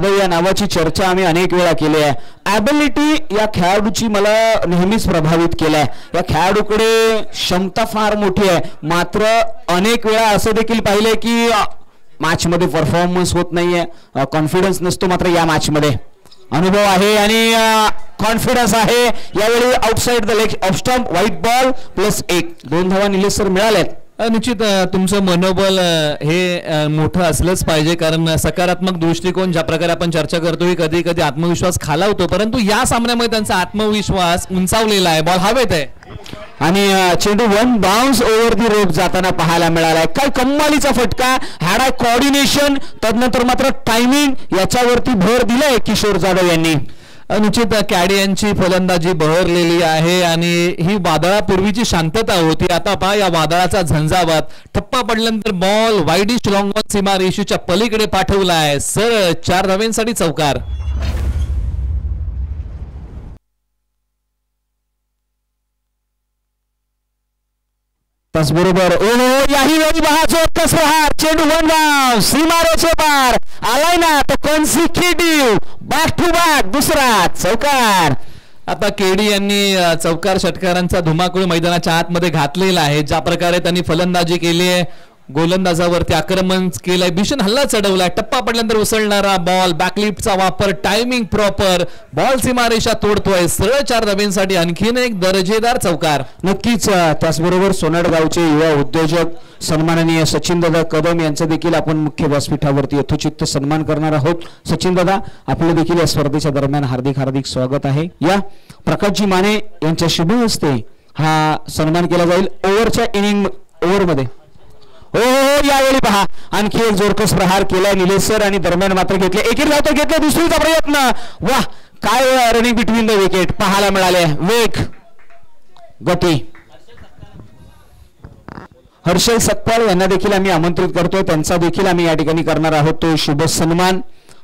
जाधव या नावाची चर्चा आम्ही अनेक वेळा केली आहे. ॲबिलिटी या खेळाडूची मला नेहमीच प्रभावित केलं आहे या खेळाडूकडे क्षमता फार मोठी आहे. मात्र अनेक वेळा असं देखील पाहिलंय की मॅचमध्ये परफॉर्मन्स होत नाहीये. कॉन्फिडन्स नसतो मात्र या मॅचमध्ये अनुभव आहे आणि कॉन्फिडन्स आहे. यावेळी outside the leg of stump wide ball plus एक. दोन धावा निलेश सर मिळाल्यात निश्चित तुमचं मनोबल हे मोठं असलंच पाहिजे. कारण सकारात्मक दृष्टिकोन ज्या प्रकारे आपण चर्चा करतोय कधी कधी आत्मविश्वास खालावतो. परंतु या सामन्यामध्ये त्यांचा आत्मविश्वास उंचावलेला आहे. बॉल हवेत आहे. आणि चेंडू one bounce over the rope जाताना पाहायला मिळालाय. काय कम्मालीचा फटका हॅड आय कॉर्डिनेशन तदनंतर मात्र टायमिंग याच्यावरती भर दिलाय किशोर जाधव यांनी. अनुचित कॅडे यांची फलंदाजी बहरलेली आहे आणि ही वादळापूर्वीची शांतता होती. आता पहा या वादळाचा झंझावात ठप्पा पडल्यानंतर बॉल वाईडिश लॉंग सीमा रेषेच्या पलीकडे पाठवला आहे सर चार धाव्यांसाठी चौकार. त्याचबरोबर ओ याही वेळी बहा चोटकस प्रहार चेंडू वन सीमारेचे पार. आलाय ना तो कॉन्सिक्युटिव्ह बॅक टू बॅक दुसरा चौकार. आता केडी यांनी चौकार षटकारांचा धुमाकूळ मैदानाच्या आतमध्ये घातलेला आहे. ज्या प्रकारे त्यांनी फलंदाजी केली आहे गोलंदाजावरती आक्रमण केलंय. भीषण हल्ला चढवलाय. टप्पा पडल्यानंतर उसळणारा बॉल बॅकलिफ्टचा वापर टायमिंग प्रॉपर बॉल सीमारेषा तोडतोय. सरळ चार धाब्यांसाठी आणखीन एक दर्जेदार चौकार. नक्कीच त्याचबरोबर सोनाडगावचे युवा उद्योजक सन्माननीय सचिन दादा कदम यांचा देखील आपण मुख्य व्यासपीठावरती यथोचित सन्मान करणार आहोत. सचिन दादा आपलं देखील या स्पर्धेच्या दरम्यान हार्दिक हार्दिक स्वागत आहे. या प्रकाशजी माने यांच्या शुभ हस्ते हा सन्मान केला जाईल. ओव्हरच्या इनिंग ओव्हरमध्ये. हो हो हो यावेळी पहा. आणखी एक जोरकस प्रहार केलाय निलेश सर आणि दरम्यान मात्र घेतले. एकेरी धावतो घेतले दुसरीचा प्रयत्न. वा काय रनिंग बिटवीन द विकेट पाहायला मिळाले. वेग. गती. हर्षल सकपाळ यांना देखील आम्ही आमंत्रित करतोय. त्यांचा देखील आम्ही या ठिकाणी करणार आहोत. तो शुभ सन्मान.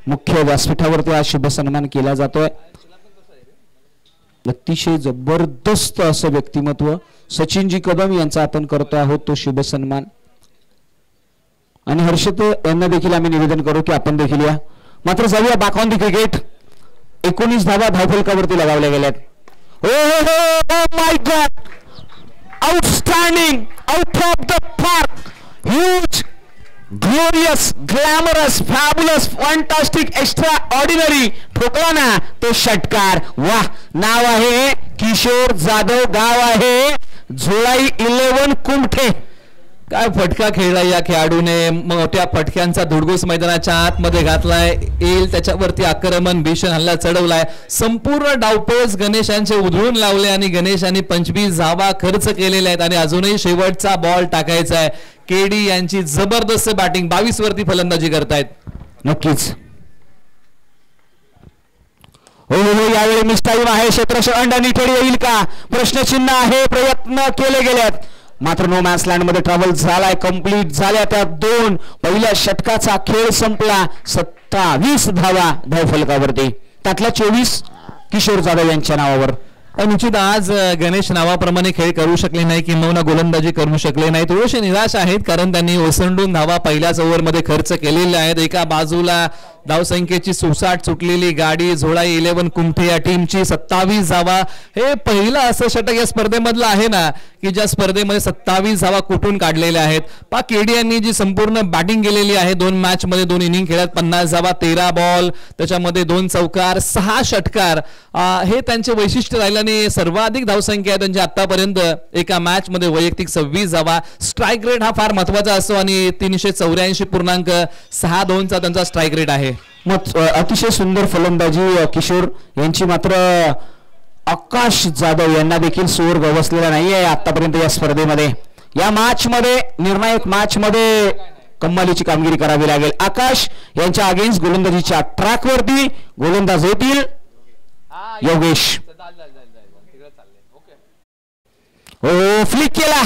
मुख्य व्यासपीठावरती हा शुभ सन्मान केला जातोय. अतिशय जबरदस्त असं व्यक्तिमत्व. सचिनजी कदम यांचा आपण करतो आहोत. तो शुभ सन्मान. आणि हर्षित यांना देखील आम्ही निवेदन करू की आपण देखील या. मात्र जाऊया बॅक ऑन दी क्रिकेट. एकोणीस धावा धावफलकावरती लगावल्या गेल्यात. हो हो हो my God outstanding out of the park huge glorious glamorous fabulous fantastic extraordinary ठोकला ना तो षटकार. वा नाव आहे किशोर जाधव गाव आहे झोळाई इलेव्हन कुमठे. काय फटका खेळला या खेळाडूने? मोठ्या फटक्यांचा धुडगूस मैदानाच्या आतमध्ये घातलाय. येईल त्याच्यावरती आक्रमण भीषण हल्ला चढवलाय. संपूर्ण डावपेच गणेशांचे उधळून लावले आणि गणेशांनी पंचवीस धावा खर्च केलेल्या आहेत आणि अजूनही शेवटचा बॉल टाकायचा आहे. केडी यांची जबरदस्त बॅटिंग बावीस वरती फलंदाजी करतायत. नक्कीच. हो हो हो यावेळी मिस्टाईम आहे क्षेत्रश अंड निठेड येईल का? प्रश्नचिन्ह आहे प्रयत्न केले गेलेत. मात्र नो मॅन्स लँडमध्ये ट्रॅव्हल झालाय कंप्लीट झाल्या. त्या दोन पहिल्या षटकाचा खेळ संपला. सत्तावीस धावा धावफलकावरती. त्यातल्या चोवीस किशोर जाधव यांच्या नावावर. निश्चित आज गणेश नावाप्रमाणे खेळ करू शकले नाही किंवा गोलंदाजी करू शकले नाही. थोडेसे निराश आहेत कारण त्यांनी ओसंडून धावा पहिल्याच ओव्हरमध्ये खर्च केलेले आहेत. एका बाजूला धावसंख्येची सुसाट सुटलेली गाडी झोळा इलेव्हन कुंठे या टीमची सत्तावीस धावा. हे पहिलं असं षटक या स्पर्धेमधलं आहे ना की ज्या स्पर्धेमध्ये सत्तावीस धावा कुठून काढलेल्या आहेत. पा. केडी यांनी जी संपूर्ण बॅटिंग केलेली आहे दोन मॅच मध्ये दोन इनिंग खेळत पन्नास धावा तेरा बॉल त्याच्यामध्ये दोन चौकार सहा षटकार. हे त्यांचे वैशिष्ट्य राहिलं आणि सर्वाधिक धावसंख्या आहे त्यांची आतापर्यंत एका मॅच मध्ये वैयक्तिक सव्वीस धावा स्ट्राईक रेट हा फार महत्त्वाचा असतो आणि तीनशे चौऱ्याऐंशी पूर्णांक सहा दोनचा त्यांचा स्ट्राईक रेट आहे. मग अतिशय सुंदर फलंदाजी किशोर. यांची मात्र आकाश जाधव यांना देखील सूर गवसलेला नाहीये आतापर्यंत या स्पर्धेमध्ये. या मॅच मध्ये निर्णायक मॅच मध्ये कम्मालीची कामगिरी करावी लागेल. आकाश यांच्या अगेन्स्ट गोलंदाजीच्या ट्रॅक वरती गोलंदाज होतील. योगेश. हो फ्लिक केला.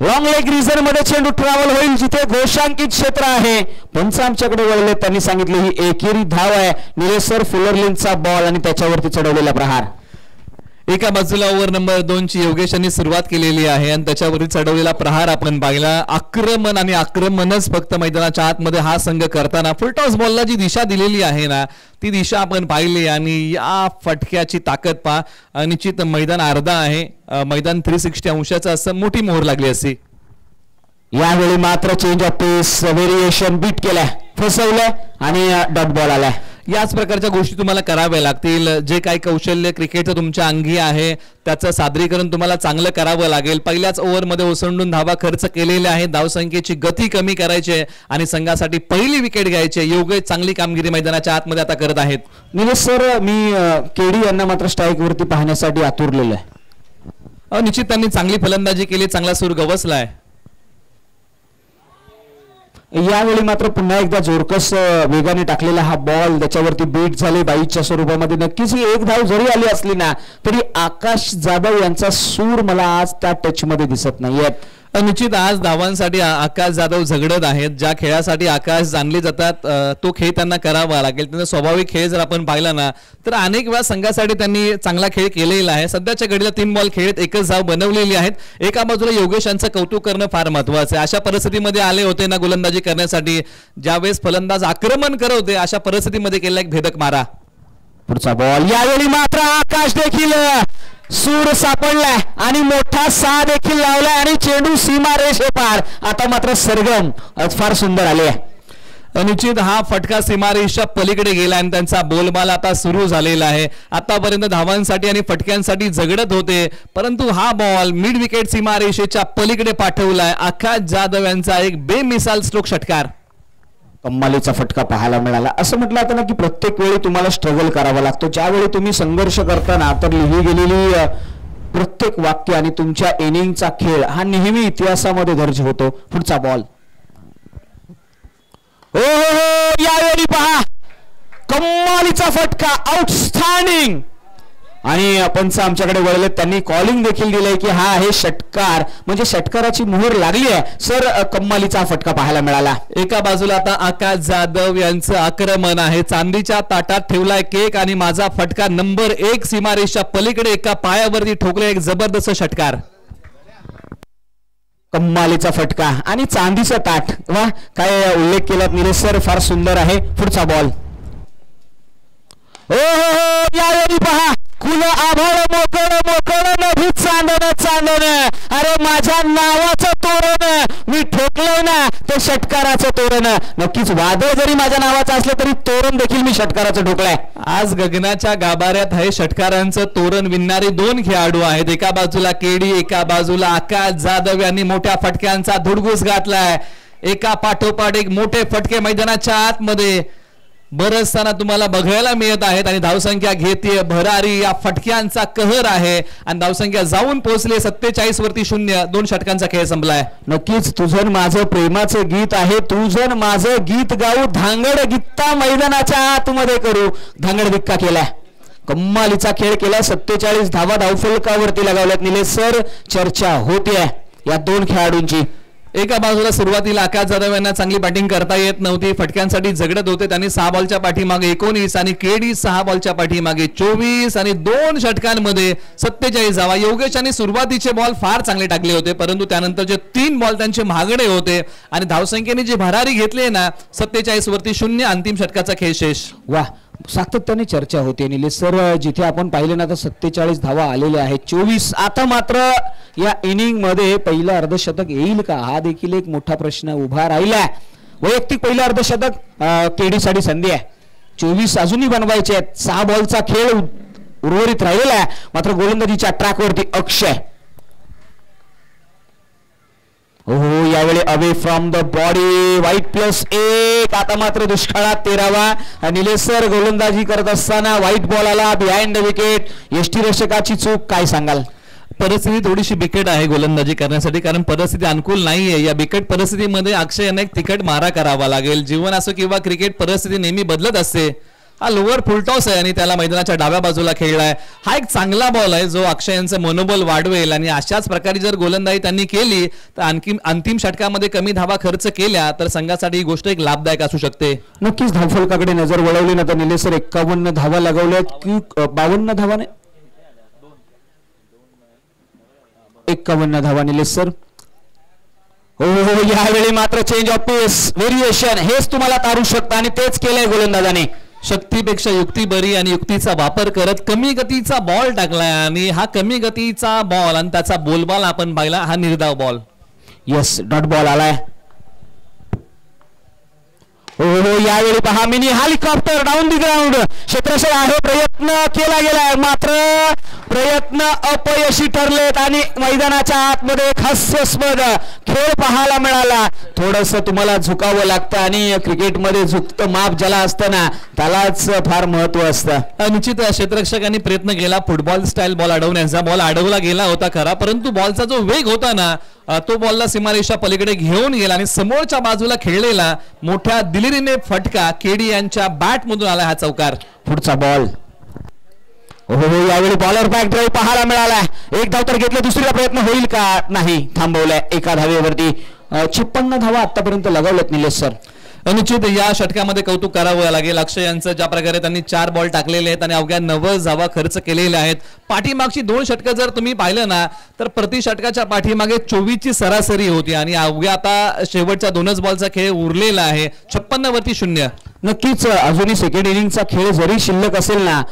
लॉंग लेग रिझनमध्ये चेंडू ट्रॅव्हल होईल जिथे घोषांकित क्षेत्र आहे. पंच आमच्याकडे वळले त्यांनी सांगितले ही एकेरी धाव आहे. निरेसर सर फुलरलिनचा बॉल आणि त्याच्यावरती चढवलेला प्रहार. एका बाजूला ओव्हर नंबर दोनची योगेशांनी सुरुवात केलेली आहे आणि त्याच्यावरती चढवलेला प्रहार आपण पाहिला. आक्रमण आणि आक्रमणच फक्त मैदानाच्या आतमध्ये हा संघ करताना फुलटॉस बॉलला जी दिशा दिलेली आहे ना ती दिशा आपण पाहिली आणि या फटक्याची ताकद पहा. निश्चित मैदान अर्धा आहे. मैदान थ्री सिक्स्टी अंशाचं असं मोठी मोहर लागली असे यावेळी मात्र change of pace variation beat केलाय. फसवलं आणि डॉट बॉल आलाय. याच प्रकारच्या गोष्टी तुम्हाला कराव्या लागतील. जे काही कौशल्य क्रिकेटचं तुमच्या अंगी आहे त्याचं सादरीकरण तुम्हाला चांगलं करावं लागेल. पहिल्याच ओव्हरमध्ये ओसंडून धावा खर्च केलेले आहे धावसंख्येची गती कमी करायची आहे आणि संघासाठी पहिली विकेट घ्यायची आहे. योगेश चांगली कामगिरी मैदानाच्या आतमध्ये आता करत आहेत. निलेश सर मी केडी यांना मात्र स्ट्राईक वरती पाहण्यासाठी आतुरलेलो आहे. निश्चित त्यांनी चांगली फलंदाजी केली चांगला सूर गवसलाय. यावेळी मात्र पुन्हा एकदा जोरकस वेगाने टाकलेला हा बॉल त्याच्यावरती बीट झाले बाईच्या स्वरूपामध्ये. नक्कीच ही एक धाव जरी आली असली ना तरी आकाश जाधव यांचा सूर मला आज त्या टच मध्ये दिसत नाहीयेत निश्चित आज धावांसाठी आकाश जाधव झगडत आहेत. ज्या खेळासाठी आकाश जाणले जातात तो खेळ त्यांना करावा लागेल. त्यांचा स्वाभाविक खेळ जर आपण पाहिला ना तर अनेक वेळा संघासाठी त्यांनी चांगला खेळ केलेला आहे. सध्याच्या घडीला तीन बॉल खेळत एकच धाव बनवलेली आहेत. एका बाजूला योगेश यांचं कौतुक करणं फार महत्वाचं आहे. अशा परिस्थितीमध्ये आले होते ना गोलंदाजी करण्यासाठी. ज्यावेळेस फलंदाज आक्रमण करत होते अशा परिस्थितीमध्ये केला एक भेदक मारा. पुढचा बॉल यावेळी मात्र आकाश देखील सूर सापडलाय आणि मोठा सा देखील लावलाय आणि चेंडू सीमा रेषे पार. आता मात्र सरगम फार सुंदर आले निश्चित हा फटका सीमारेषच्या पलीकडे गेला आणि त्यांचा बोलबाल आता सुरू झालेला आहे. आतापर्यंत धावांसाठी आणि फटक्यांसाठी झगडत होते परंतु हा बॉल मिड विकेट सीमारेषेच्या पलीकडे पाठवलाय. आकाश जाधव यांचा एक बेमिसाल स्ट्रोक षटकार. कम्मालीचा फटका पाहायला मिळाला. असं म्हटलं जातं ना की प्रत्येक वेळी तुम्हाला स्ट्रगल करावा लागतो. ज्यावेळी तुम्ही संघर्ष करताना तर लिहिली गेलेली प्रत्येक वाक्य आणि तुमच्या इनिंगचा खेळ हा नेहमी इतिहासामध्ये दर्ज होतो. पुढचा बॉल ओ हो हो यावेळी पहा. कम्मालीचा फटका. आउटस्टँडिंग आणि पंच आमच्याकडे वळले. त्यांनी कॉलिंग देखील दिलंय की हा आहे षटकार. म्हणजे षटकाराची मोहर लागली आहे. सर कम्मालीचा फटका पाहायला मिळाला. एका बाजूला आता आकाश जाधव यांचं आक्रमण आहे. चांदीच्या ताटात ठेवलाय केक आणि माझा फटका नंबर एक सीमारेषच्या पलीकडे एका पायावरती ठोकले एक जबरदस्त षटकार. कम्मालीचा फटका आणि चांदीचं ताट. वा काय उल्लेख केला निलेश सर फार सुंदर आहे. पुढचा बॉल हो हो यावेळी पहा. कुल आभाळ मोकळ मोकळ नभी चांदण चांदण. अरे माझ्या नावाचं तोरण. मी ठोकलंय ना ते षटकाराचं तोरण. नक्कीच वादळ जरी माझ्या नावाचं असलं तरी तोरण देखील मी षटकाराचं ठोकलंय. आज गगनाच्या गाभाऱ्यात हे षटकारांचं तोरण. विणणारे दोन खेळाडू आहेत. एका बाजूला केडी एका बाजूला आकाश जाधव यांनी मोठ्या फटक्यांचा धुडगूस घातलाय. एका पाठोपाठ एक मोठे फटके मैदानाच्या आतमध्ये. बरचताना तुम्हाला बघायला मिळत आहेत आणि धावसंख्या घेते भरारी या फटक्यांचा कहर आहे. आणि धावसंख्या जाऊन पोहोचले सत्तेचाळीस वरती शून्य. दोन षटकांचा खेळ संपलाय नक्कीच तुझं माझं प्रेमाचं गीत आहे तुझं माझं गीत गाऊ धांगड गीता मैदानाच्या आतमध्ये करू. धांगड धिक्का केलाय. कम्मालीचा खेळ केला सत्तेचाळीस धावा धावफलकावरती लगावल्यात. निले सर चर्चा होतीये. या दोन खेळाडूंची. एका बाजूला सुरुवातीला आकाश जाधव यांना चांगली बॅटिंग करता येत नव्हती. फटक्यांसाठी झगडत होते त्यांनी सहा बॉलच्या पाठीमागे एकोणीस आणि केडी सहा बॉलच्या पाठीमागे चोवीस आणि दोन षटकांमध्ये सत्तेचाळीस जावा योगेश यांनी सुरुवातीचे बॉल फार चांगले टाकले होते परंतु त्यानंतर जे तीन बॉल त्यांचे महागडे होते आणि धावसंख्येने जी भरारी घेतली ना सत्तेचाळीस वरती शून्य अंतिम षटकाचा खेळ शेष. वा सातत्याने चर्चा होते निलेश सर जिथे आपण पाहिले ना तर सत्तेचाळीस धावा आलेल्या आहेत. चोवीस आता मात्र या इनिंगमध्ये पहिलं अर्धशतक येईल का? हा देखील एक मोठा प्रश्न उभा राहिलाय. वैयक्तिक पहिलं अर्धशतक केडीसाठी संधी आहे. चोवीस अजूनही बनवायचे आहेत. सहा बॉलचा खेळ उर्वरित राहिलेला आहे. मात्र गोलंदाजीच्या ट्रॅकवरती अक्षय. हो यावेळी away from the body wide plus एक आता मात्र दुष्काळात तेरावा. निलेसर गोलंदाजी करत असताना व्हाईट बॉल आला बिहाइंड द विकेट यष्टीरक्षकाची चूक काय सांगाल? परिस्थिती थोडीशी बिकट आहे गोलंदाजी करण्यासाठी कारण परिस्थिती अनुकूल नाहीये. या बिकट परिस्थितीमध्ये अक्षय यांना एक तिकट मारा करावा लागेल. जीवन असो किंवा क्रिकेट परिस्थिती नेहमी बदलत असते. हा लोअर फुलटॉस आहे आणि त्याला मैदानाच्या डाव्या बाजूला खेळलाय. हा एक चांगला बॉल आहे जो अक्षय यांचं मनोबल वाढवेल आणि अशाच प्रकारे जर गोलंदाजी त्यांनी केली तर आणखी अंतिम षटकामध्ये कमी धावा खर्च केल्या तर संघासाठी ही गोष्ट एक लाभदायक असू शकते. नक्कीच धावफलकाकडे नजर वळवली ना तर निलेश सर एक्कावन्न धावा लगावल्या. की बावन्न धावाने? एक्कावन्न धावा निलेश सर. हो हो, हो यावेळी मात्र चेंज ऑफ पेस व्हेरिएशन हेच तुम्हाला तारू शकतं आणि तेच केलंय गोलंदाजाने. शक्तीपेक्षा युक्ती बरी आणि युक्तीचा वापर करत कमी गतीचा बॉल टाकलाय आणि हा कमी गतीचा बॉल आणि त्याचा बोलबाल आपण पाहिला हा निर्धाव बॉल येस डॉट बॉल आलाय. हो हो यावेळी पहा mini helicopter down the ground क्षेत्रशय आहे प्रयत्न केला गेलाय मात्र प्रयत्न अपयशी ठरलेत आणि मैदानाच्या आतमध्ये एक हास्यास्पद खेळ पाहायला मिळाला. थोडस तुम्हाला झुकावं लागतं आणि क्रिकेटमध्ये झुकतं माप ज्याला असतं ना त्यालाच फार महत्त्व असतं. निश्चित क्षेत्ररक्षकांनी प्रयत्न केला. फुटबॉल स्टाईल बॉल अडवण्याचा बॉल अडवला गेला होता खरा परंतु बॉलचा जो वेग होता ना तो बॉलला सीमारेषा पलीकडे घेऊन गेला आणि समोरच्या बाजूला खेळलेला मोठ्या दिलिरीने फटका केडी यांच्या बॅट मधून आला हा चौकार. पुढचा बॉल. हो हो यावेळी बॉलर बॅक ड्राईव्ह पाहायला मिळाला. एक धाव तर घेतलं दुसरीला प्रयत्न होईल का? नाही थांबवलाय. एका धावेवरती छप्पन्न धावा आतापर्यंत लगावल्यात निलेश सर. निश्चित या षटकामध्ये कौतुक करावं लागेल. अक्षय यांचं ज्या प्रकारे त्यांनी चार बॉल टाकलेले आहेत आणि अवघ्या नव्वद धावा खर्च केलेले आहेत. पाठीमागची दोन षटकं जर तुम्ही पाहिलं ना तर प्रति षटकाच्या पाठीमागे चोवीसची सरासरी होती. आणि अवघ्या आता शेवटच्या दोनच बॉलचा खेळ उरलेला आहे. छप्पन्न वरती शून्य. नक्कीच अजूनही सेकंड इनिंगचा खेळ जरी शिल्लक असेल ना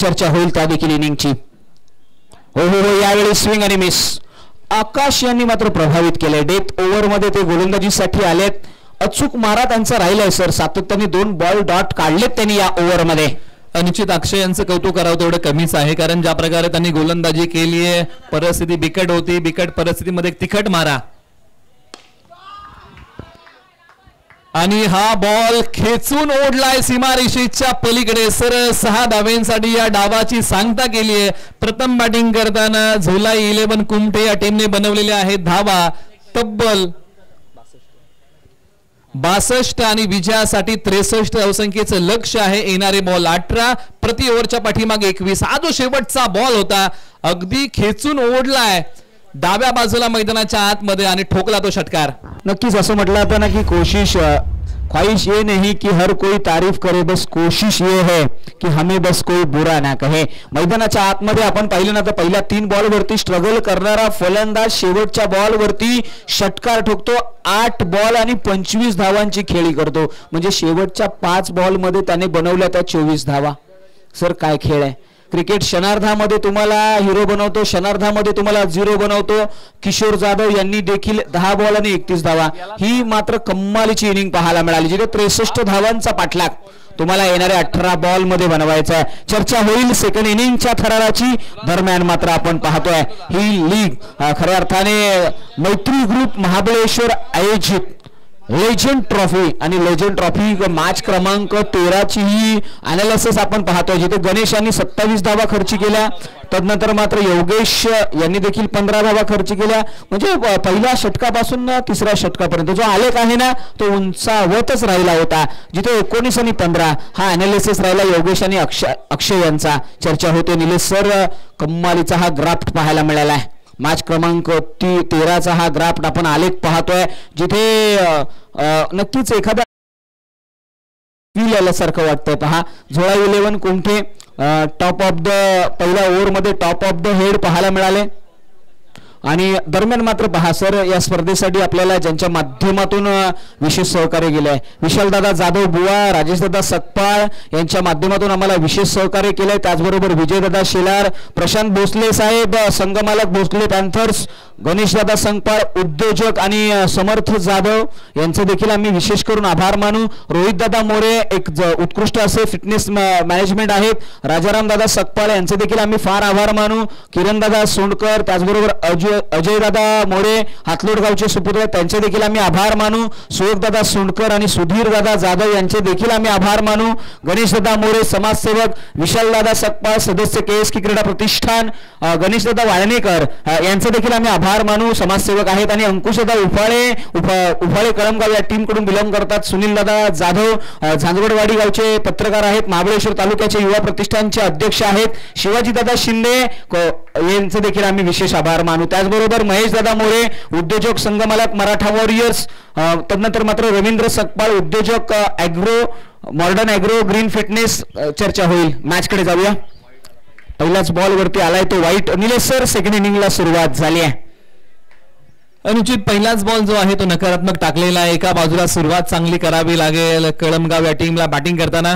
चर्चा होईल त्या देखील इनिंगची हो हो हो यावेळी स्विंग आणि मिस आकाश यांनी मात्र प्रभावित केलंय. डेथ ओव्हरमध्ये ते गोलंदाजीसाठी आलेत. अचूक मारा त्यांचा राहिलाय सर. सातत्याने दोन बॉल डॉट काढलेत त्यांनी या ओव्हरमध्ये. निश्चित अक्षय यांचं कौतुक करावं तेवढं कमीच आहे कारण ज्या प्रकारे त्यांनी गोलंदाजी केली आहे परिस्थिती बिकट होती. बिकट परिस्थितीमध्ये तिखट मारा. आणि हा बॉल खेचून ओढलाय सीमारेषेच्या पलीकडे. सर सहा धावेंसाठी या डावाची सांगता केली आहे. प्रथम बॅटिंग करताना झोलाई इलेव्हन कुमटे या टीमने बनवलेले आहेत. धावा तब्बल बासष्ट आणि विजयासाठी त्रेसष्ट धावसंख्येचं लक्ष आहे. येणारे बॉल अठरा प्रति ओव्हरच्या पाठीमागे एकवीस. हा जो शेवटचा बॉल होता अगदी खेचून ओढलाय. डाव्या बाजूला मैदानाच्या आतमध्ये आणि ठोकला तो षटकार. नक्कीच असं म्हटलं जातं ना की कोशिश ख्वाहिश ये नहीं कि हर कोई तारीफ करे बस कोशिश ये है की हमें बस कोई बुरा ना कहे. मैदानाच्या आतमध्ये आपण पाहिलं ना तर पहिल्या तीन बॉल वरती स्ट्रगल करणारा फलंदाज शेवटच्या बॉल वरती षटकार ठोकतो. आठ बॉल आणि पंचवीस धावांची खेळी करतो. म्हणजे शेवटच्या पाच बॉलमध्ये त्याने बनवल्या त्या चोवीस धावा. सर काय खेळ आहे? क्रिकेट क्षणार्धामध्ये तुम्हाला हिरो बनवतो क्षणार्धामध्ये तुम्हाला झिरो बनवतो. किशोर जाधव यांनी देखील दहा बॉल आणि एकतीस धावा. ही मात्र कम्मालीची इनिंग पाहायला मिळाली जिथे त्रेसष्ट धावांचा पाठलाग तुम्हाला येणाऱ्या अठरा बॉलमध्ये बनवायचा आहे. चर्चा होईल सेकंड इनिंगच्या थराराची. दरम्यान मात्र आपण पाहतोय ही लीग खऱ्या अर्थाने मैत्री ग्रुप महाबळेश्वर आयोजित. लेजंड ट्रॉफी आणि लेजंड ट्रॉफी मॅच क्रमांक तेराची ही अनालिसिस आपण पाहतोय जिथे गणेश यांनी सत्तावीस धावा खर्च केल्या. तदनंतर मात्र योगेश यांनी देखील पंधरा धावा खर्च केल्या. म्हणजे पहिल्या षटकापासून तिसऱ्या षटकापर्यंत जो आलेख आहे ना तो उंचावतच राहिला होता. जिथे एकोणीस आणि पंधरा हा अनालिसिस राहिला योगेश आणि अक्षय अक्षय यांचा. चर्चा होते निलेश सर कम्मालीचा हा ग्राफ्ट पाहायला मिळाला आहे. मॅच क्रमांक ती तेराचा हा ग्राफ्ट आपण आलेख पाहतोय जिथे नक्कीच एखादा फील आल्यासारखं वाटतंय. पहा झोळा इलेव्हन कोणते? टॉप ऑफ द पहिल्या ओव्हरमध्ये टॉप ऑफ द हेड पाहायला मिळाले. आणि दरम्यान मात्र पहा सर या स्पर्धेसाठी आपल्याला ज्यांच्या माध्यमातून विशेष सहकार्य केलं आहे विशालदादा जाधव बुवा राजेशदादा सकपाळ यांच्या माध्यमातून आम्हाला विशेष सहकार्य केलं आहे त्याचबरोबर विजयदादा शेलार प्रशांत भोसले साहेब संगमालक भोसले पॅन्थर्स गणेशदादा संगपाळ उद्योजक आणि समर्थ जाधव यांचे देखील आम्ही विशेष करून आभार मानू. रोहितदादा मोरे एक ज- उत्कृष्ट असे फिटनेस मॅनेजमेंट आहेत. राजारामदादा सकपाळ यांचे देखील आम्ही फार आभार मानू. किरणदादा सोंडकर त्याचबरोबर अजय अजयदादा मोरे हातलोड गावचे सुपुत्र त्यांचे देखील आम्ही आभार मानू. सुयोगदादा सोंडकर आणि सुधीर दादा जाधव यांचे देखील आम्ही आभार मानू. गणेशदादा मोरे समाजसेवक विशालदादा सकपाळ सदस्य के एस की क्रीडा प्रतिष्ठान गणेशदादा वाळणेकर यांचे देखील आम्ही आभार मानू. समाजसेवक आहेत आणि अंकुशदादा उफाळे उफाळे कळमगाव या टीमकडून बिलॉंग करतात. सुनीलदादा जाधव झांजवडवाडी गावचे पत्रकार आहेत. महाबळेश्वर तालुक्याचे युवा प्रतिष्ठानचे अध्यक्ष आहेत. शिवाजीदादा शिंदे यांचे देखील आम्ही विशेष आभार मानू. त्याचबरोबर महेशदादा मोरे उद्योजक संगमालक मराठा वॉरियर्स तदनंतर मात्र रवींद्र सकपाळ उद्योजक agro modern agro green fitness चर्चा होईल. मॅचकडे जाऊया. पहिलाच बॉल वरती आलाय तो वाईट निलेश सर सेकंड इनिंगला सुरुवात झाली आहे. अनुचित पहिलाच बॉल जो आहे तो नकारात्मक टाकलेला आहे. एका बाजूला सुरुवात चांगली करावी लागेल. कळमगाव या टीमला बॅटिंग करताना.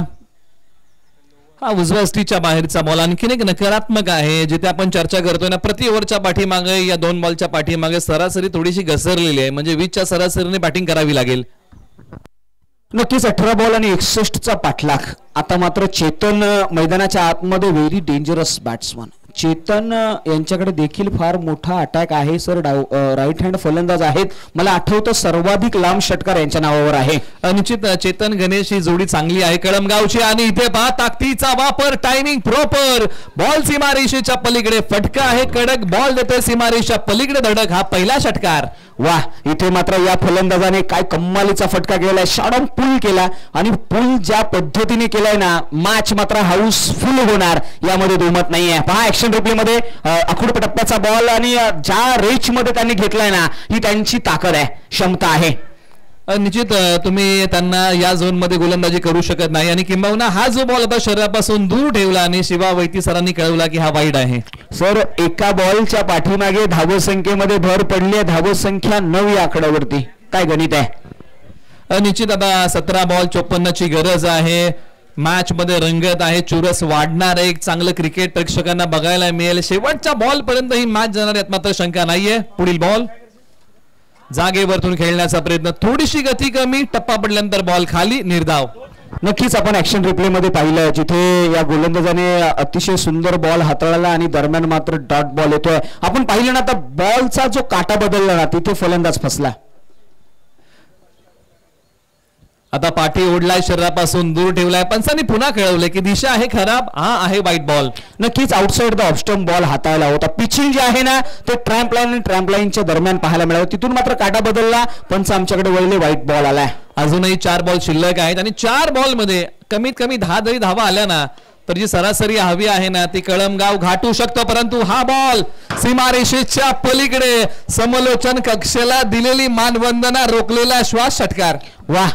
हा उजव्या स्टीच्या बाहेरचा बॉल आणखीन एक नकारात्मक आहे जिथे आपण चर्चा करतोय ना प्रति ओव्हरच्या पाठीमागे या दोन बॉलच्या पाठीमागे सरासरी थोडीशी घसरलेली आहे. म्हणजे वीसच्या सरासरीने बॅटिंग करावी लागेल. नक्कीच अठरा बॉल आणि एकसष्टचा पाठलाग. आता मात्र चेतन मैदानाच्या आतमध्ये व्हेरी डेंजरस बॅट्समन चेतन यांच्याकडे देखील फार मोठा अटॅक आहे सर डाव राईट हँड फलंदाज आहेत. मला आठवतं सर्वाधिक लांब षटकार यांच्या नावावर आहे. निश्चित चेतन गणेश ही जोडी चांगली आहे कळमगावची. आणि इथे पहा ताकदीचा वापर टायमिंग प्रॉपर बॉल सीमारेषेच्या पलीकडे फटका आहे. कडक बॉल देतोय सीमारेषेच्या पलीकडे धडक. हा पहिला षटकार. वा इथे मात्र या फलंदाजाने काय कम्मालीचा फटका केलाय शाडम पुल केला आणि पुल ज्या पद्धतीने केलाय ना मॅच मात्र हाऊसफुल होणार. यामध्ये दुमत नाहीये. पहा ऍक्शन रिप्ले मध्ये अखुड टप्प्याचा बॉल आणि ज्या रेच मध्ये त्यांनी घेतलाय ना ही त्यांची ताकद आहे. क्षमता आहे. निश्चित तुम्ही त्यांना या झोनमध्ये गोलंदाजी करू शकत नाही. आणि किंबहुना हा जो बॉल आता शरीरापासून दूर ठेवला आणि शिवा वैती सरांनी कळवला की हा वाईट आहे. सर एका बॉलच्या पाठीमागे धावसंख्येमध्ये भर पडली आहे. धावसंख्या नऊ या आकड्यावरती. काय गणित आहे? निश्चित आता सतरा बॉल चोपन्नची गरज आहे. मॅच मध्ये रंगत आहे. चुरस वाढणार आहे. एक चांगलं क्रिकेट प्रेक्षकांना बघायला मिळेल. शेवटच्या बॉल पर्यंत ही मॅच जाणार यात मात्र शंका नाहीये. पुढील बॉल जागेवरतून खेळण्याचा प्रयत्न. थोडीशी गती कमी टप्पा पडल्यानंतर बॉल खाली निर्धाव. नक्कीच आपण ऍक्शन रिप्ले मध्ये पाहिलं. जिथे या गोलंदाजाने अतिशय सुंदर बॉल हाताळला आणि दरम्यान मात्र डॉट बॉल येतोय. आपण पाहिलं ना तर बॉलचा जो काटा बदलला ना तिथे फलंदाज फसला. आता पाठी ओढलाय शरीरापासून दूर ठेवलाय पंचांनी पुन्हा कळवले की दिशा आहे खराब हा आहे वाईट बॉल नक्कीच outside the off stump ball हाताळला होता. पिचिंग जे आहे ना ते ट्रॅम्प लाईन आणि ट्रॅम्प लाईनच्या दरम्यान पाहायला मिळालं. तिथून मात्र काटा बदलला पंच आमच्याकडे वळले व्हाईट बॉल आलाय. अजूनही चार बॉल शिल्लक आहेत आणि चार बॉलमध्ये कमीत कमी दहा जरी धावा आल्या ना तर जी सरासरी हवी आहे ना ती कळमगाव घाटू शकतो परंतु हा बॉल सीमारेषेच्या पलीकडे समलोचन कक्षेला दिलेली मानवंदना रोखलेला श्वास षटकार. वाह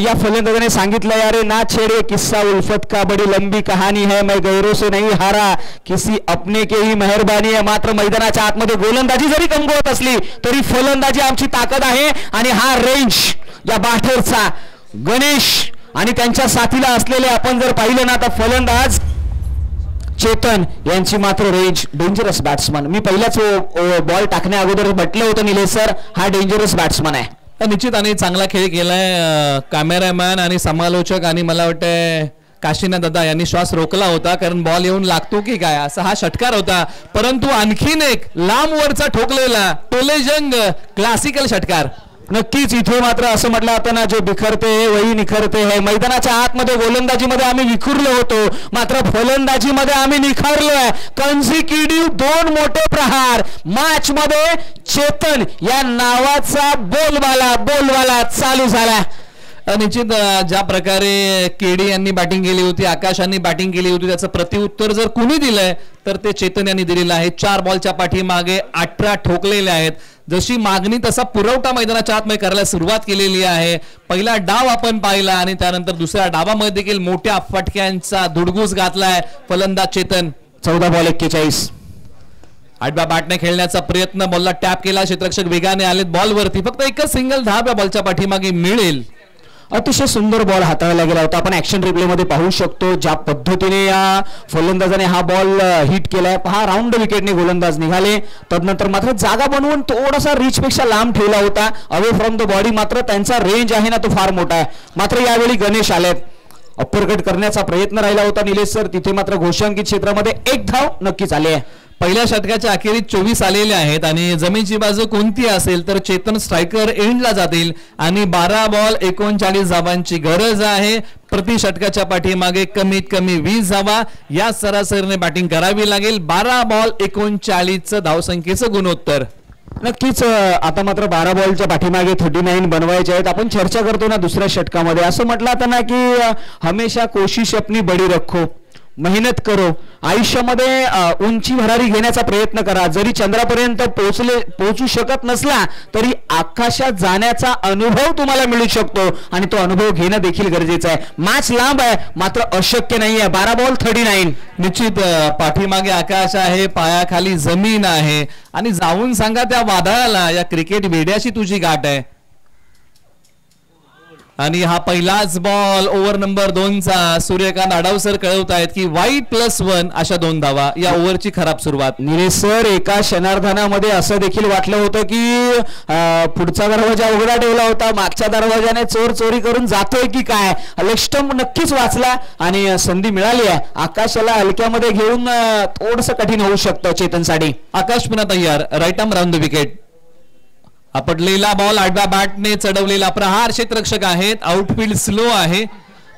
या फलंदाजाने सांगितलं यारे ना छेड़े किस्सा उल्फत का बड़ी लंबी कहानी है मैं गैरों से नहीं हारा किसी अपने के ही मेहरबानी है मात्र मैदानाच्या आतमध्ये गोलंदाजी जरी कमकुवत असली तरी फलंदाजी आमची ताकद आहे आणि हा रेंज या बाठरचा गणेश आणि त्यांच्या साथीला असलेले आपण जर पाहिलं ना तर फलंदाज चेतन यांची मात्र रेंज डेंजरस बॅट्समन मी पहिलाच बॉल टाकण्या अगोदर म्हटलं होतं निलेश सर हा डेंजरस बॅट्समन आहे. निश्चित आणि चांगला खेळ केलाय कॅमेरामॅन आणि समालोचक आणि मला वाटतंय काशीनाथ दादा यांनी श्वास रोखला होता कारण बॉल येऊन लागतो की काय असा हा षटकार होता. परंतु आणखीन एक लांब वरचा ठोकलेला टोलेजंग क्लासिकल षटकार. नक्कीच इथे मात्र असं म्हटलं आता ना जे बिखरते है वही निखरते है मैदानाच्या आतमध्ये गोलंदाजीमध्ये आम्ही विखुरलो होतो. मात्र फलंदाजीमध्ये आम्ही निखारलोय. कन्झिक्युटिव्ह दोन मोठे प्रहार. मॅच मध्ये चेतन या नावाचा बोलवाला बोलवाला चालू झाला. निश्चित ज्या प्रकारे केडी यांनी बॅटिंग केली होती आकाश यांनी बॅटिंग केली होती त्याचं प्रत्युत्तर जर कुणी दिलंय तर ते चेतन यांनी दिलेलं आहे. चार बॉलच्या पाठीमागे अठरा ठोकलेले आहेत. जशी मागणी तसा पुरवठा मैदानाच्या आतमध्ये करायला सुरुवात केलेली आहे. पहिला डाव आपण पाहिला आणि त्यानंतर दुसऱ्या डावामध्ये देखील मोठ्या फटक्यांचा धुडगूस घातलाय फलंदाज चेतन. चौदा बॉल एक्केचाळीस. आठव्या बॅटने खेळण्याचा प्रयत्न बॉलला टॅप केला. क्षेत्रक्षक वेगाने आलेत. बॉलवरती फक्त एकच सिंगल दहाव्या बॉलच्या पाठीमागे मिळेल. अतिशय सुंदर बॉल हाताळला गेला होता. आपण ऍक्शन रिप्ले मध्ये पाहू शकतो ज्या पद्धतीने या फलंदाजाने हा बॉल हिट केलाय. पहा राऊंड विकेटने गोलंदाज निघाले. तदनंतर मात्र जागा बनवून थोडासा रिचपेक्षा लांब ठेवला होता. अवे फ्रॉम द बॉडी मात्र त्यांचा रेंज आहे ना तो फार मोठा आहे. मात्र यावेळी गणेश आलेत अप्परकट करण्याचा प्रयत्न राहिला होता निलेश सर तिथे मात्र घोषांकित क्षेत्रामध्ये एक धाव नक्कीच आले आहे. पहिल्या षटकाच्या अखेरीत चोवीस आलेले आहेत आणि जमीनची बाजू कोणती असेल तर चेतन स्ट्रायकर एंडला जातील आणि बारा बॉल एकोणचाळीस धावांची गरज आहे. प्रति षटकाच्या पाठीमागे कमीत कमी वीस धावा. या सरासरीने बॅटिंग करावी लागेल. बारा बॉल एकोणचाळीसचं धावसंख्येचं गुणोत्तर. नक्कीच आता मात्र बारा बॉलच्या पाठीमागे थर्टी नाईन बनवायचे आहेत. आपण चर्चा करतो ना दुसऱ्या षटकामध्ये. असं म्हटलं आता ना की हमेशा कोशिश अपनी बडी रखो. मेहनत करो. आयुष्यामध्ये उंची भरारी घेण्याचा प्रयत्न करा. जरी चंद्रापर्यंत पोहोचले पोहोचू शकत नसला तरी आकाशात जाण्याचा अनुभव तुम्हाला मिळू शकतो. आणि तो अनुभव घेणं देखील गरजेचं आहे. मॅच लांब आहे मात्र अशक्य नाही आहे बारा बॉल थर्टी नाईन. निश्चित पाठीमागे आकाश आहे पायाखाली जमीन आहे. आणि जाऊन सांगा त्या वादळाला या क्रिकेट वेड्याशी तुझी गाठ आहे. आणि हा पहिलाच बॉल ओव्हर नंबर दोनचा. सूर्यकांत आडावसर कळवत आहेत की वाईट प्लस वन अशा दोन धावा. या ओव्हरची खराब सुरुवात. निलेश सर एका क्षणार्धानामध्ये असं देखील वाटलं होतं की पुढचा दरवाजा उघडा ठेवला होता. मागच्या दरवाजाने चोर चोरी करून जातोय की काय? लेगस्टंप नक्कीच वाचला आणि संधी मिळाली आहे. आकाशाला हलक्यामध्ये घेऊन थोडस कठीण होऊ शकतं चेतनसाठी. आकाश पुन्हा तयार. Right arm round the wicket आपटलेला ball आडव्या बॅटने चढवलेला प्रहार. क्षेत्ररक्षक आहेत. आउटफील्ड स्लो आहे.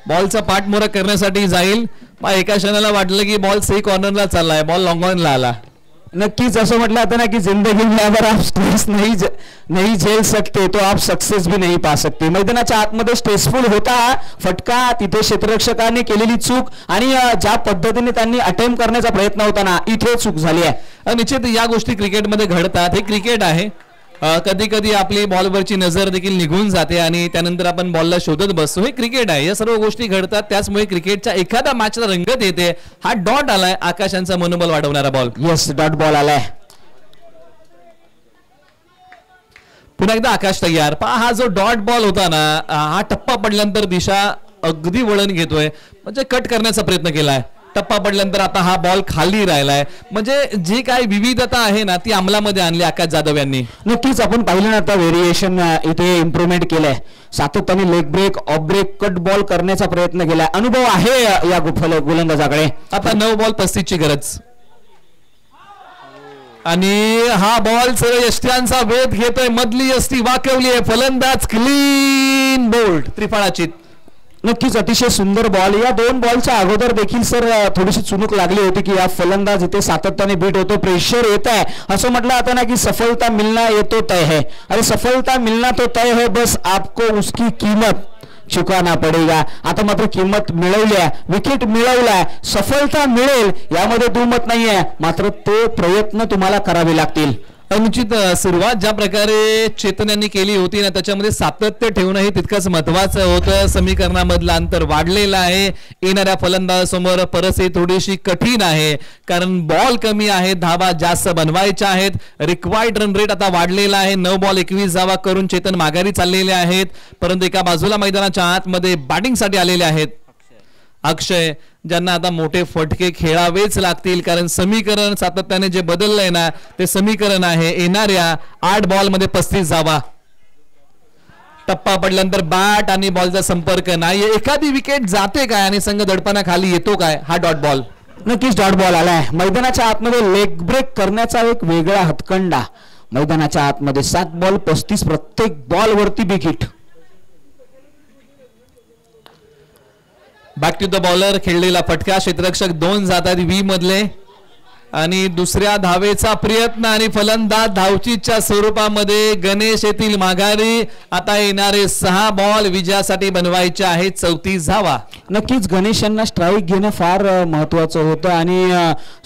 बॉलचा पाठमोरा करण्यासाठी जाईल. मग एका क्षणाला वाटलं की बॉल सही कॉर्नरला चाललाय. बॉल लॉंग ऑनला आला. नक्कीच असं म्हटलं जातं ना की जिंदगी में अगर आप स्ट्रेस नहीं ज- नहीं झेल सकते तो आप सक्सेस भी नहीं पा सकते. मैदानाच्या आतमध्ये स्ट्रेसफुल होता. फटका तिथे क्षेत्ररक्षकाने केलेली चूक आणि ज्या पद्धतीने त्यांनी अटेम्प्ट करण्याचा प्रयत्न होता ना इथे चूक झाली आहे. निश्चित या गोष्टी क्रिकेटमध्ये घडतात. हे क्रिकेट आहे. कधी कधी आपली बॉलवरची नजर देखील निघून जाते आणि त्यानंतर आपण बॉलला शोधत बसतो. हे क्रिकेट आहे. या सर्व गोष्टी घडतात. त्याचमुळे क्रिकेटच्या एखाद्या मॅचला रंगत येते. हा डॉट आलाय आकाशांचा मनोबल वाढवणारा बॉल. येस डॉट बॉल आलाय. पुन्हा एकदा आकाश तयार. पहा हा जो डॉट बॉल होता ना हा टप्पा पडल्यानंतर दिशा अगदी वळण घेतोय. म्हणजे कट करण्याचा प्रयत्न केलाय. टप्पा पडल्यानंतर आता हा बॉल खाली राहिलाय. म्हणजे जी काय विविधता आहे ना ती अंमलामध्ये आणली आकाश जाधव यांनी. नक्कीच आपण पाहिलं ना आता व्हेरिएशन इथे इम्प्रुव्हमेंट केलंय. सातत्याने leg break off break cut ball करण्याचा प्रयत्न केलाय. अनुभव आहे या गुफल गोलंदाजाकडे? आता नऊ बॉल पस्तीसची गरज. आणि हा बॉल सरळ यष्ट्यांचा वेध घेतोय. मधली यष्टी वाकवली आहे फलंदाज क्लीन बोल्ड त्रिफळाचित. नक्कीच अतिशय सुंदर बॉल या दोन बॉलच्या अगोदर देखील सर थोडीशी चुनूक लागली होती की या फलंदाज इथे सातत्याने भेट होतो. प्रेशर येत आहे. असं म्हटलं आता ना की सफलता मिलना ये तो तय है अरे सफलता मिलना तो तय है बस आपको उसकी कीमत चुकाना पडेगा. आता मात्र किंमत मिळवली आहे. विकेट मिळवलाय सफलता मिळेल यामध्ये दुमत नाहीये. मात्र ते प्रयत्न तुम्हाला करावे लागतील. अनुचित सुरुवात ज्या प्रकारे चेतन यांनी केली होती ना त्याच्यामध्ये सातत्य ठेवणं हे तितकंच महत्वाचं होतं. समीकरणामधलं अंतर वाढलेलं आहे. येणाऱ्या फलंदाजासमोर परिस्थिती थोडीशी कठीण आहे. कारण बॉल कमी आहे धावा जास्त बनवायच्या आहेत. रिक्वायर्ड रन रेट आता वाढलेला आहे. नऊ बॉल एकवीस धावा करून चेतन माघारी चाललेले आहेत. परंतु एका बाजूला मैदानाच्या आतमध्ये बॅटिंगसाठी आलेले आहेत. अक्षय. ज्यांना आता मोठे फटके खेळावेच लागतील कारण समीकरण सातत्याने जे बदललंय ना ते समीकरण आहे येणाऱ्या आठ बॉलमध्ये पस्तीस जावा. टप्पा पडल्यानंतर बॅट आणि बॉलचा संपर्क नाही एखादी विकेट जाते काय आणि संघ दडपणा खाली येतो काय? हा डॉट बॉल नक्कीच डॉट बॉल आलाय. मैदानाच्या आतमध्ये लेग ब्रेक करण्याचा एक वेगळा हतकंडा मैदानाच्या आतमध्ये सात बॉल पस्तीस प्रत्येक बॉल वरती wicket back to the bowler खेळलेला फटका. क्षेत्ररक्षक दोन जातात. व्ही मधले. आणि दुसऱ्या धावेचा प्रयत्न आणि फलंदाज धावचीच्या स्वरूपामध्ये गणेश येथील माघारी आता येणारे सहा बॉल विजयासाठी बनवायचे आहेत. चौतीस धावा. नक्कीच गणेश यांना स्ट्राईक घेणं फार महत्वाचं होतं आणि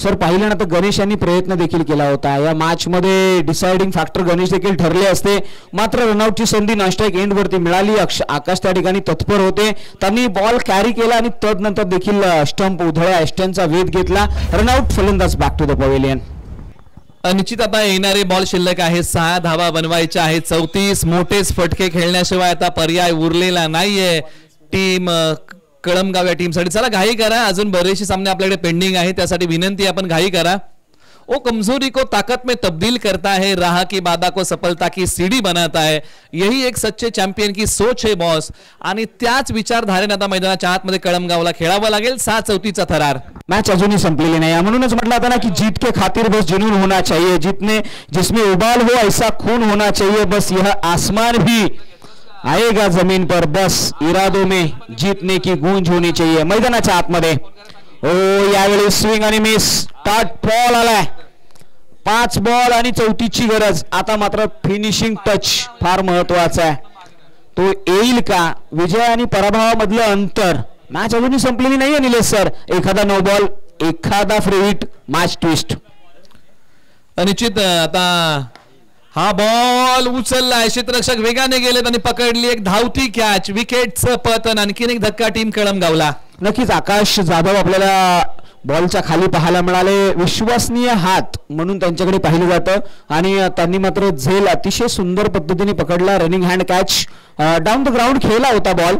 सर पाहिलं ना तर गणेश यांनी प्रयत्न देखील केला होता. या मॅच मध्ये डिसाइडिंग फॅक्टर गणेश देखील ठरले असते. मात्र रनआउटची संधी नॉनस्ट्राईक एंड वरती मिळाली. अक्ष आकाश त्या ठिकाणी तत्पर होते. त्यांनी बॉल कॅरी केला आणि तदनंतर देखील स्टंप उधळ्या एस्टनचा वेध घेतला. रनआउट फलंदाज बॅक टू द पवेलियन निश्चित आता येणारे बॉल शिल्लक आहे. सहा धावा बनवायच्या आहेत. चौतीस मोठेच फटके खेळण्याशिवाय आता पर्याय उरलेला नाहीये. टीम कळमगाव या टीमसाठी चला घाई करा. अजून बरेचसे सामने आपल्याकडे पेंडिंग आहे त्यासाठी विनंती आपण घाई करा. ओ कमजोरी को ताकत में तब्दील करता है राह की बाधा को सफलता की सीढ़ी बनाता है। यही एक सच्चे चॅम्पियन की सोच है बॉस। आणि त्याच विचारधारेने आता मैदानाच्या आतमध्ये कळमगावला खेळावं लागेल सहा चौथीचा थरार. मॅच अजूनही संपलेली नाही. म्हणूनच म्हटलं आता ना की जीत के खातिर बस जुनून होना चाहिए जीतने जिसमें उबाल हो ऐसा खून होना चाहिए बस यह आसमान भी आएगा जमीन पर बस इरादों में जीतने की गूंज होनी चाहिए। मैदानाच्या आतमध्ये ओ यावेळी स्विंग आणि मिस टाट बॉल आलाय. पाच बॉल आणि चौथीची गरज. आता मात्र फिनिशिंग टच फार महत्त्वाचा आहे. तो येईल का? विजय आणि पराभवामधलं अंतर. मॅच अजूनही संपलेली नाहीये निलेश सर. एखादा नो बॉल एखादा फ्री मॅच ट्विस्ट निश्चित आता हा बॉल उचललाय. क्षेत्ररक्षक वेगाने गेलेत आणि पकडली एक धावती कॅच विकेटचं पतन. आणखीन एक धक्का टीम कळम गावला नक्कीच आकाश जाधव आपल्याला बॉलच्या खाली पाहायला मिळाले. विश्वसनीय हात म्हणून त्यांच्याकडे पाहिलं जातं. आणि त्यांनी मात्र झेल अतिशय सुंदर पद्धतीने पकडला. Running hand catch down the ground खेळला होता बॉल.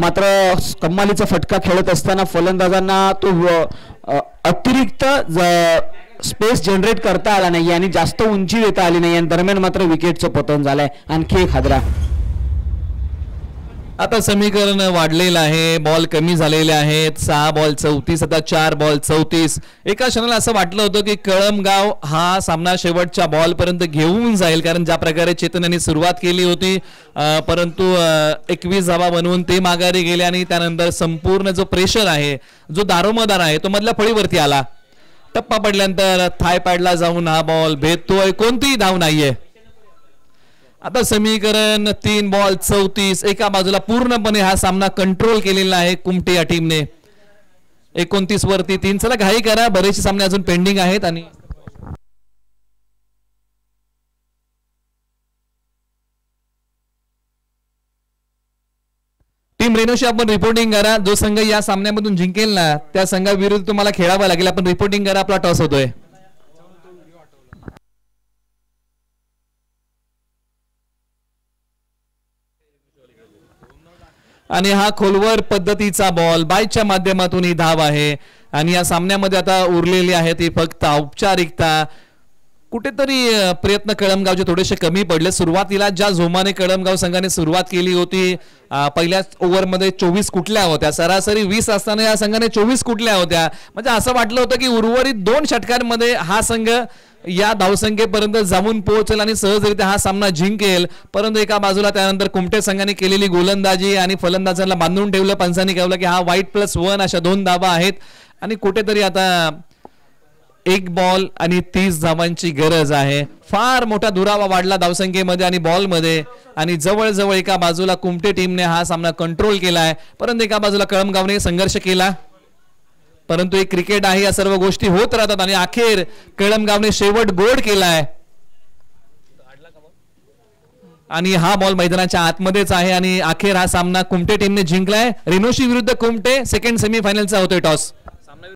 मात्र कम्मालीचा फटका खेळत असताना फलंदाजांना तो अतिरिक्त स्पेस जनरेट करता आला नाही आणि जास्त उंची देता आली नाही. आणि दरम्यान मात्र विकेटचं पतन झालंय. आणखी एक हादरा. आता समीकरण वाढलेलं आहे. बॉल कमी झालेले आहेत. सहा बॉल चौतीस आता चार बॉल चौतीस. एका क्षणाला असं वाटलं होतं की कळमगाव हा सामना शेवटच्या बॉलपर्यंत घेऊन जाईल कारण ज्या प्रकारे चेतन यांनी सुरुवात केली होती परंतु एकवीस धावा बनवून ते माघारी गेले आणि त्यानंतर संपूर्ण जो प्रेशर आहे जो दारोमदार आहे तो मधल्या फळीवरती आला. टप्पा पडल्यानंतर थाय पॅडला जाऊन हा बॉल भेदतोय कोणतीही धाव नाहीये. आता समीकरण तीन बॉल चौतीस. एका बाजूला पूर्णपणे हा सामना कंट्रोल केलेला आहे कुमटे या टीमने एकोणतीस वरती तीन. चला घाई करा. बरेचसे सामने अजून पेंडिंग आहेत आणि टीम रेनोशी आपण रिपोर्टिंग करा. जो संघ या सामन्यामधून जिंकेल ना त्या संघाविरुद्ध तुम्हाला खेळावं लागेल. आपण रिपोर्टिंग करा. आपला टॉस होतोय. आणि हा खोलवर पद्धतीचा बॉल बायच्या माध्यमातून ही धाव आहे. आणि या सामन्यामध्ये आता उरलेली आहे ती फक्त औपचारिकता. कुठेतरी प्रयत्न कळमगावचे थोडेसे कमी पडले. सुरुवातीला ज्या झोमाने कळमगाव संघाने सुरुवात केली होती पहिल्याच ओव्हरमध्ये चोवीस कुठल्या होत्या? सरासरी वीस असताना या संघाने चोवीस कुठल्या होत्या? म्हणजे असं वाटलं होतं की उर्वरित दोन षटकांमध्ये हा संघ या धावसंख्येपर्यंत जाऊन पोहोचेल आणि सहजरित्या हा सामना जिंकेल. परंतु एका बाजूला त्यानंतर कुमटे संघाने केलेली गोलंदाजी आणि फलंदाजांना बांधून ठेवलं. पंचांनी कळवलं की हा वाईट प्लस वन अशा दोन धाबा आहेत. आणि कुठेतरी आता एक बॉल आणि तीस धावांची गरज आहे. फार मोठा दुरावा वाढला धावसंख्येमध्ये आणि बॉलमध्ये आणि जवळजवळ एका बाजूला कुमटे टीमने हा सामना कंट्रोल केला आहे. परंतु एका बाजूला कळमगावने संघर्ष केला. परंतु एक क्रिकेट आहे या सर्व गोष्टी होत राहतात आणि अखेर कळमगावने शेवट गोड केलाय. आणि हा बॉल मैदानाच्या आतमध्येच आहे आणि अखेर हा सामना कुमटे टीमने जिंकलाय. रिनोशी विरुद्ध कुमटे सेकंड सेमीफायनलचा होतोय टॉस